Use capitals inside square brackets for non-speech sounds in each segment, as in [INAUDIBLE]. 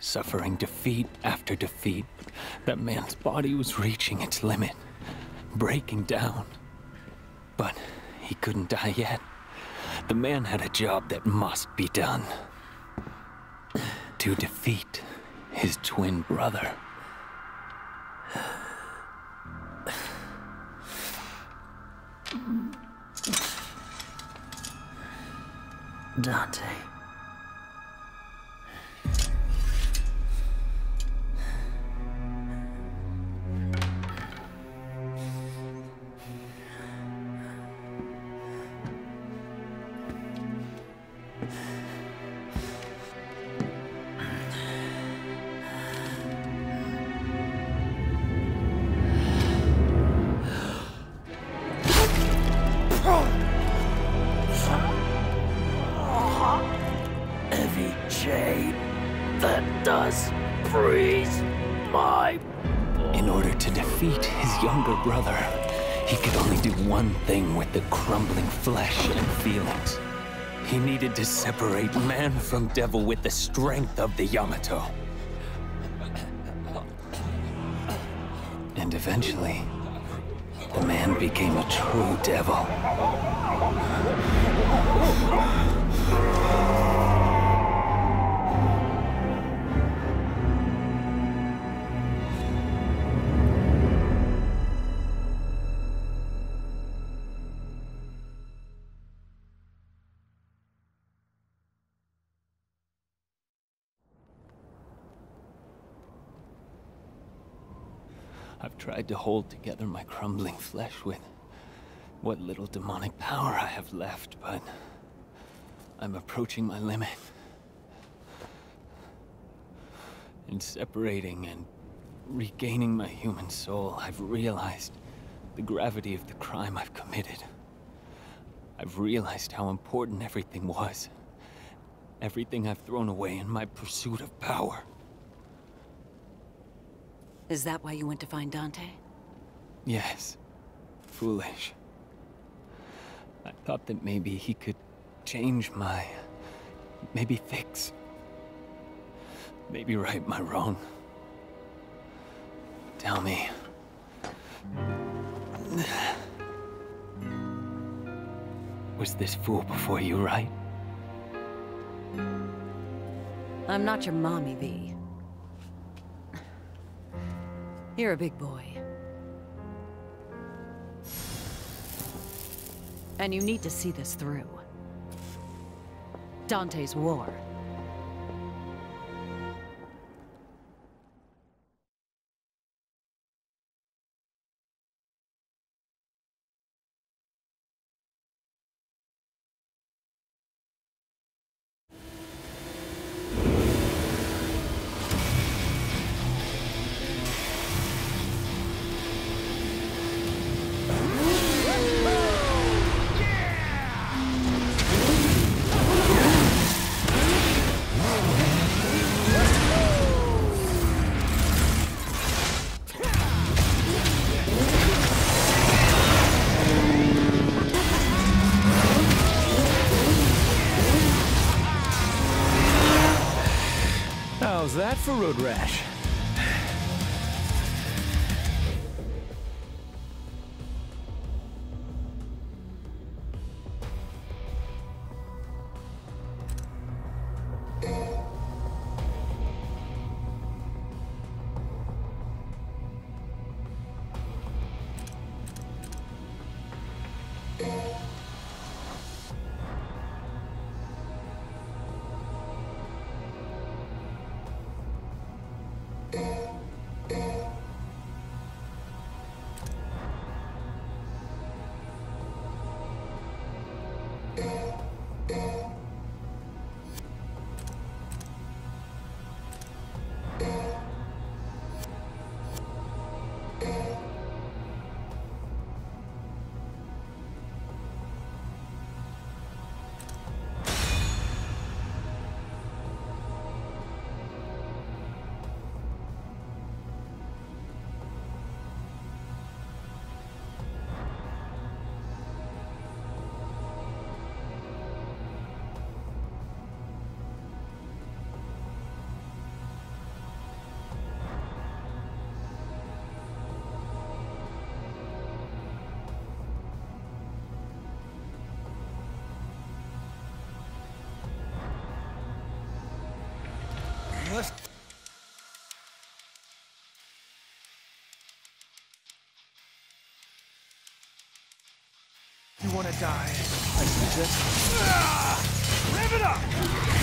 suffering defeat after defeat. That man's body was reaching its limit, breaking down. But he couldn't die yet. The man had a job that must be done. To defeat his twin brother. Dante. Heavy chain that does freeze my In order to defeat his younger brother, he could only do one thing with the crumbling flesh and feelings. He needed to separate man from devil with the strength of the Yamato. And eventually, the man became a true devil. I've tried to hold together my crumbling flesh with what little demonic power I have left, but I'm approaching my limit. In separating and regaining my human soul, I've realized the gravity of the crime I've committed. I've realized how important everything was. Everything I've thrown away in my pursuit of power. Is that why you went to find Dante? Yes. Foolish. I thought that maybe he could change my... Maybe fix... Maybe right my wrong. Tell me. Was this fool before you, right? I'm not your mommy, V. You're a big boy. And you need to see this through. Dante's war. Let's... You wanna die? I suggest... Ah! Live it up!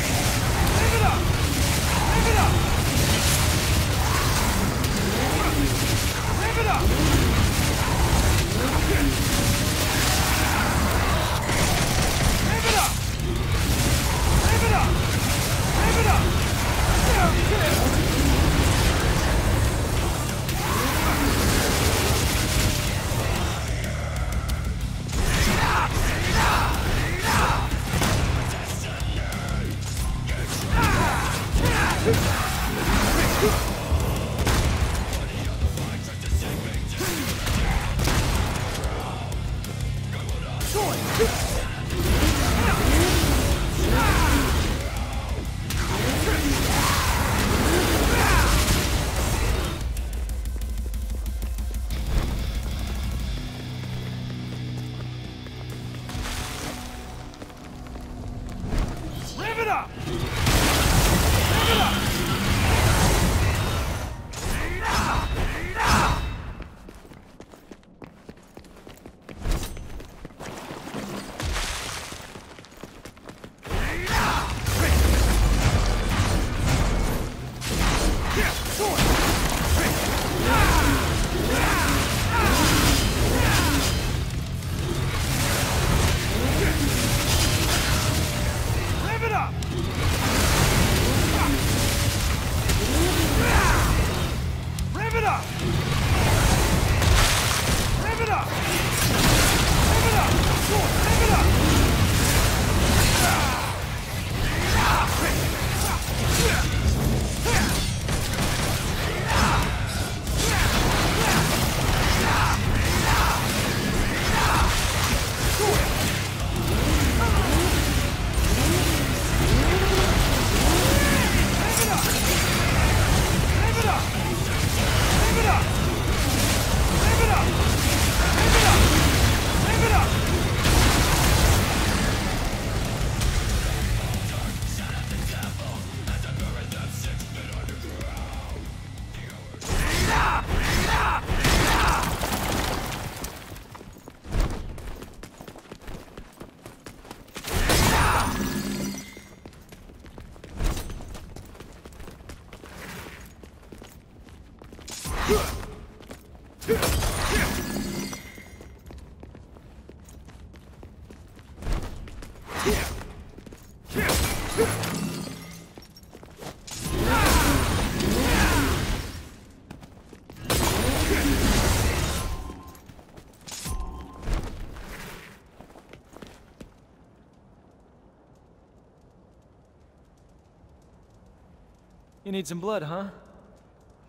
You need some blood, huh?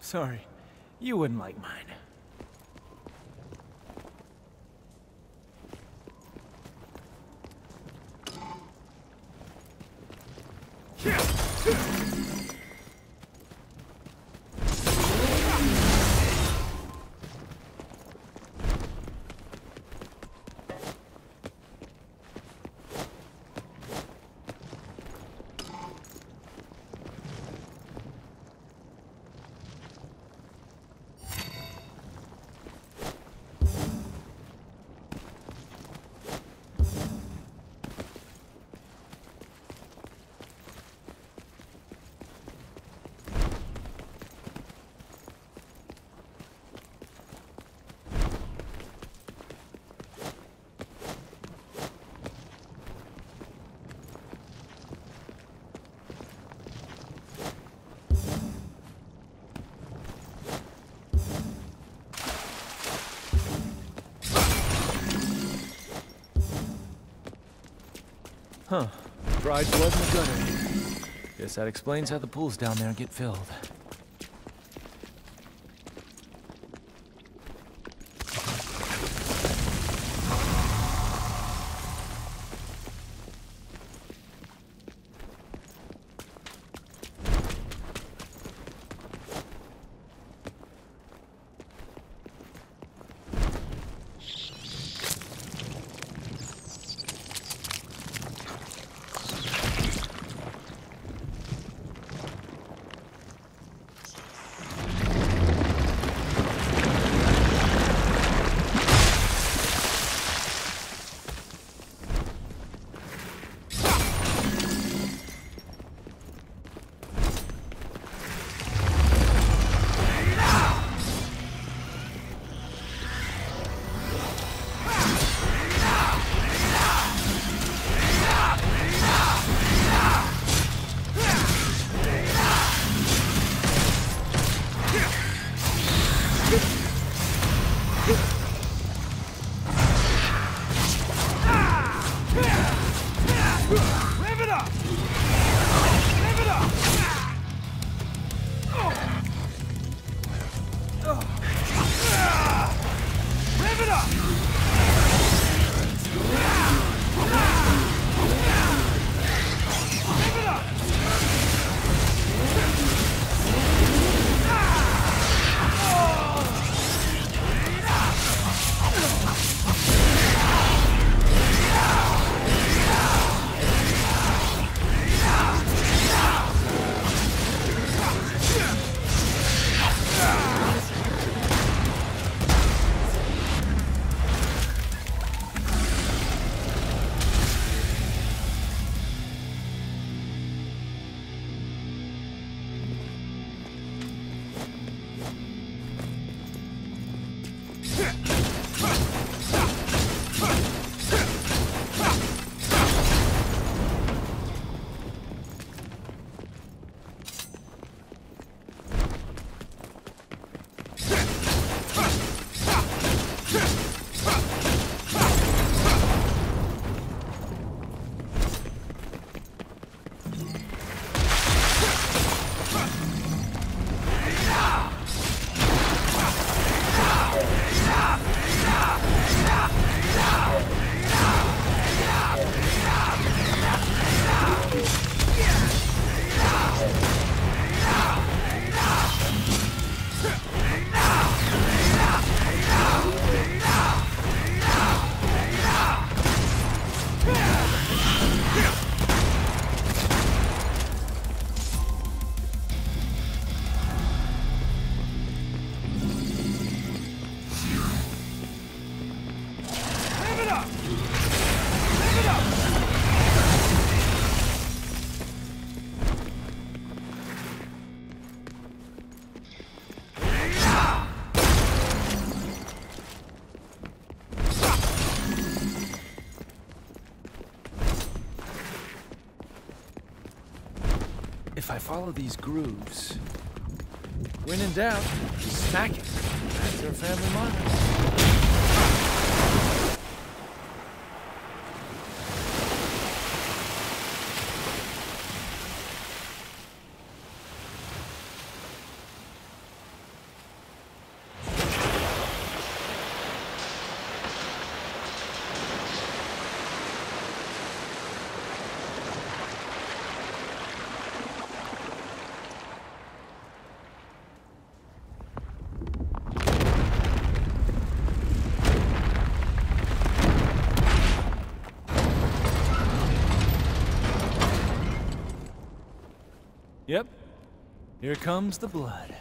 Sorry, you wouldn't like mine. Huh. Dried blood in the gutter. Guess that explains how the pools down there get filled. If I follow these grooves, when in doubt, smack it. That's our family motto. Yep. Here comes the blood.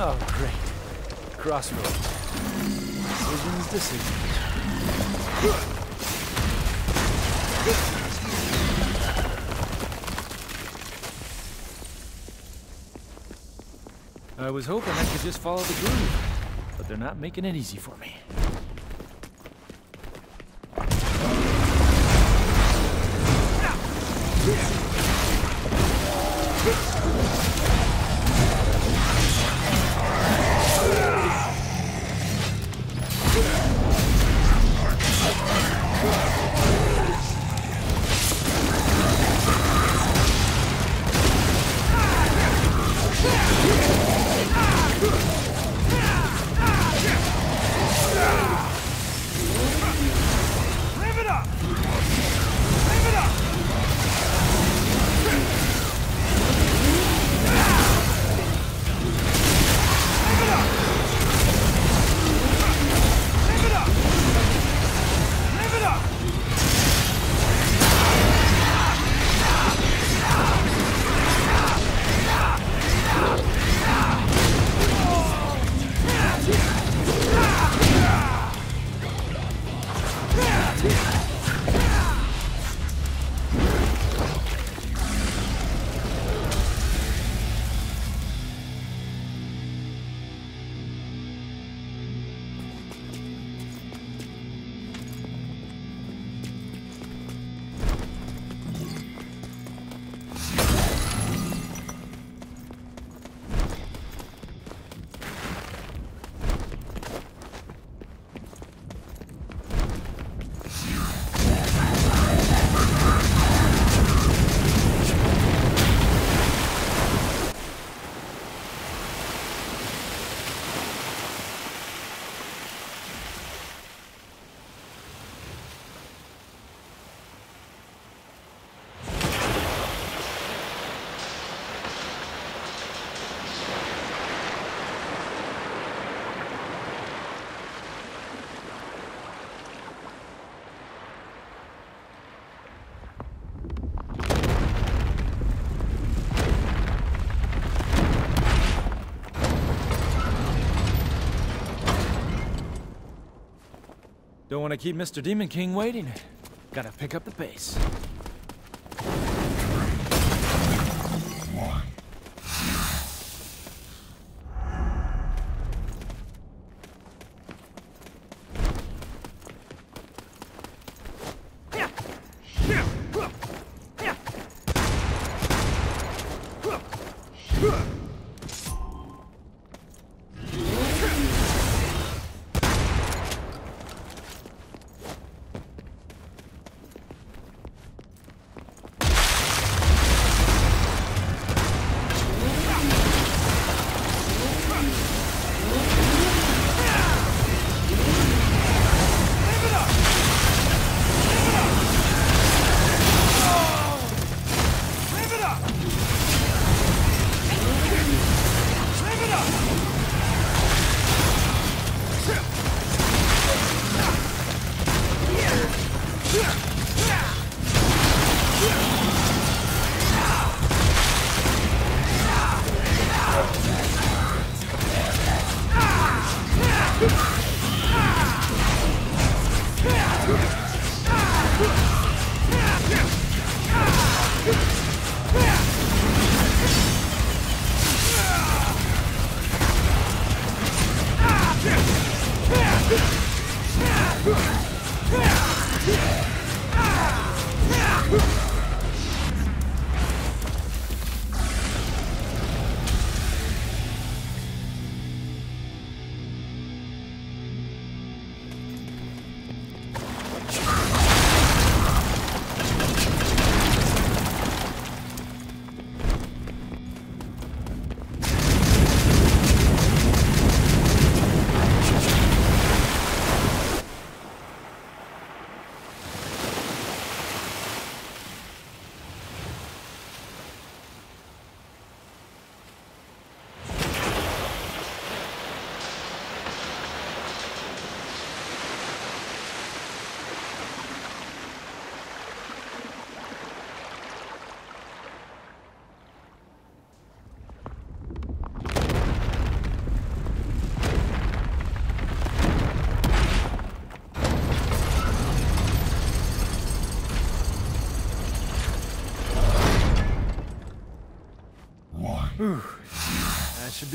Oh, great. Crossroads. Decisions, decisions. I was hoping I could just follow the groove, but they're not making it easy for me. Live Don't want to keep Mr. Demon King waiting. Gotta pick up the pace.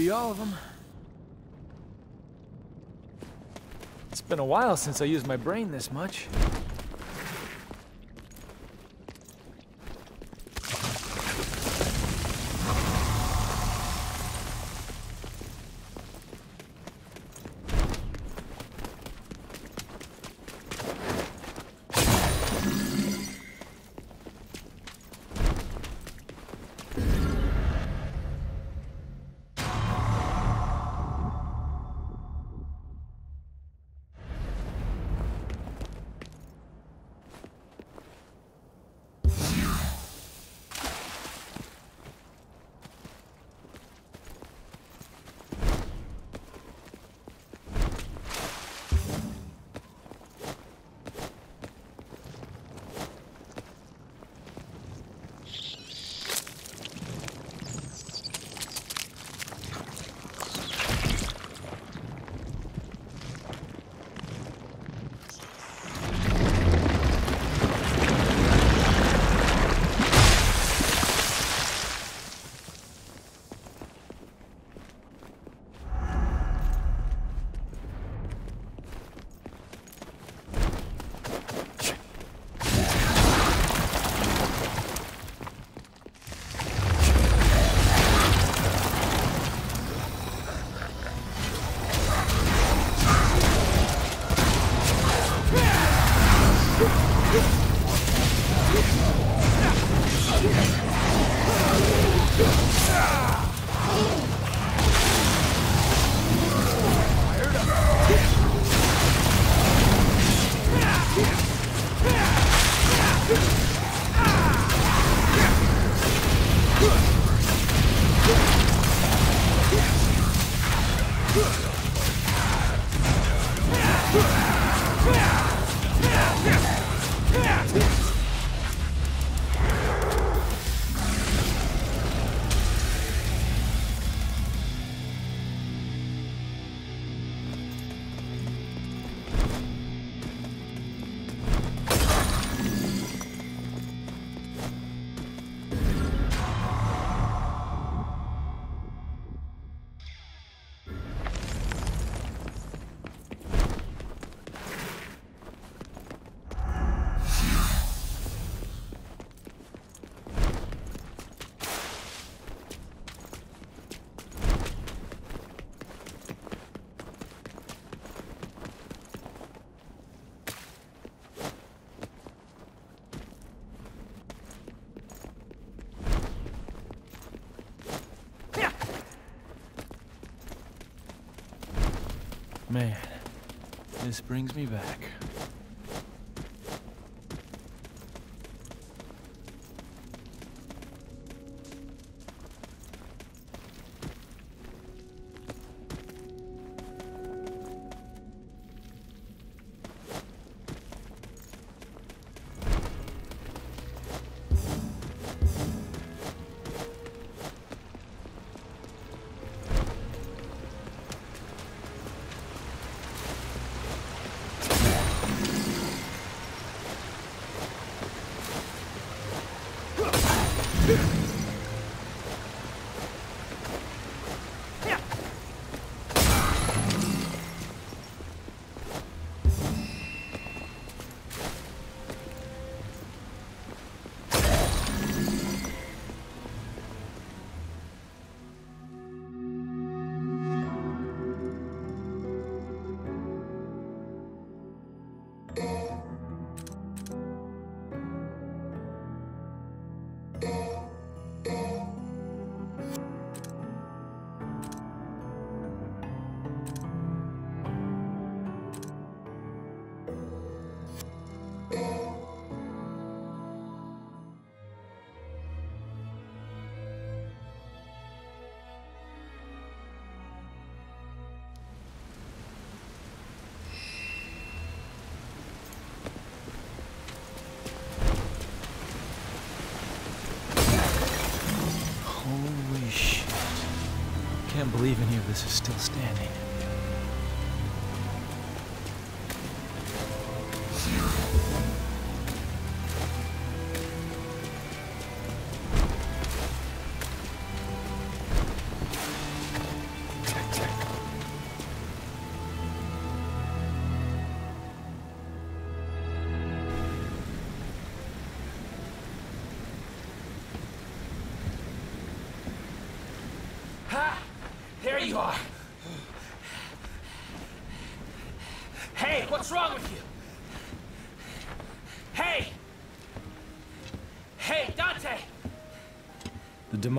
Be all of them. It's been a while since I used my brain this much. Man, this brings me back. Believe any of this is still standing.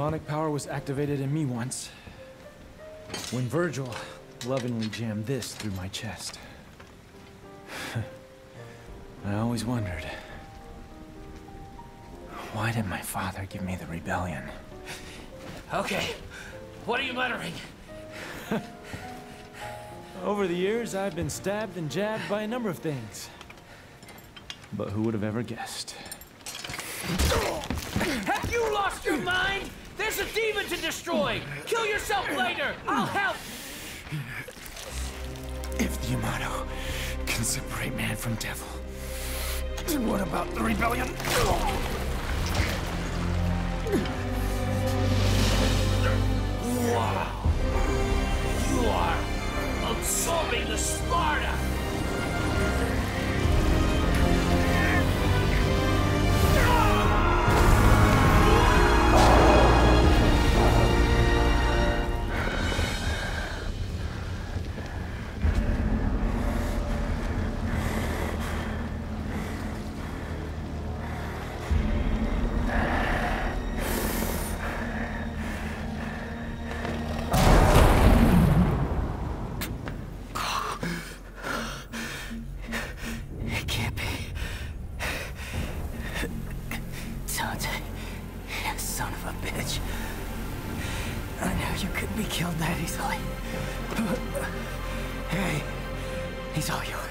Demonic power was activated in me once. When Vergil lovingly jammed this through my chest. [SIGHS] I always wondered. Why did my father give me the rebellion? Okay, what are you muttering? [LAUGHS] Over the years, I've been stabbed and jabbed by a number of things. But who would have ever guessed? Have you lost your mind? There's a demon to destroy! Kill yourself later! I'll help! If the Yamato can separate man from devil, then what about the rebellion? Wow! You are absorbing the Sparda! That easily. Hey, he's all yours.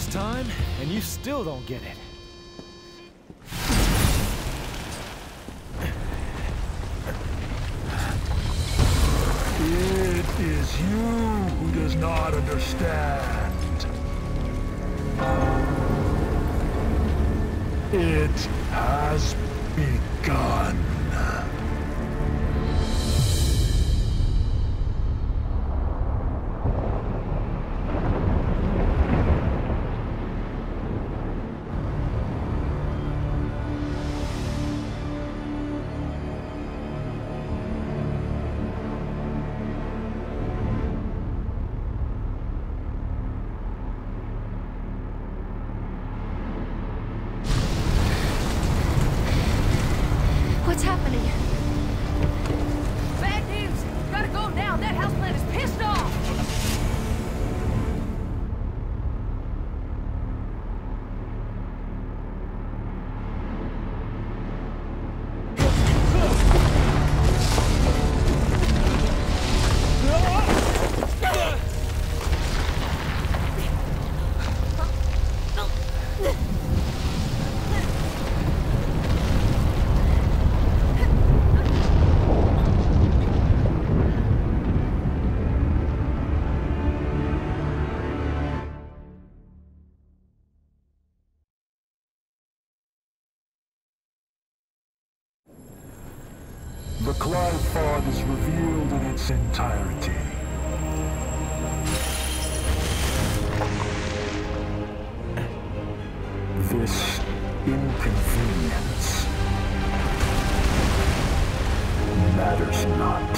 This time, and you still don't get it. It is you who does not understand. It has begun. Fog is revealed in its entirety. This inconvenience matters not.